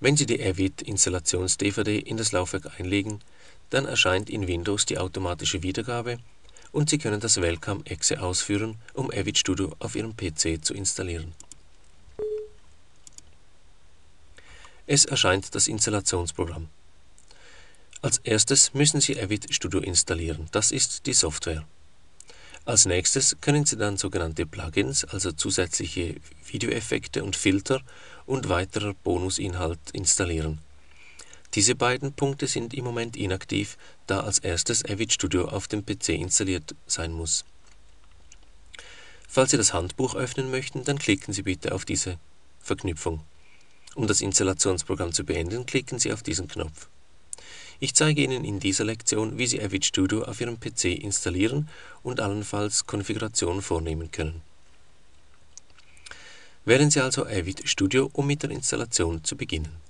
Wenn Sie die Avid Installations-DVD in das Laufwerk einlegen, dann erscheint in Windows die automatische Wiedergabe und Sie können das Welcome-Exe ausführen, um Avid Studio auf Ihrem PC zu installieren. Es erscheint das Installationsprogramm. Als erstes müssen Sie Avid Studio installieren, das ist die Software. Als nächstes können Sie dann sogenannte Plugins, also zusätzliche Videoeffekte und Filter und weiterer Bonusinhalt installieren. Diese beiden Punkte sind im Moment inaktiv, da als erstes Avid Studio auf dem PC installiert sein muss. Falls Sie das Handbuch öffnen möchten, dann klicken Sie bitte auf diese Verknüpfung. Um das Installationsprogramm zu beenden, klicken Sie auf diesen Knopf. Ich zeige Ihnen in dieser Lektion, wie Sie Avid Studio auf Ihrem PC installieren und allenfalls Konfigurationen vornehmen können. Wählen Sie also Avid Studio, um mit der Installation zu beginnen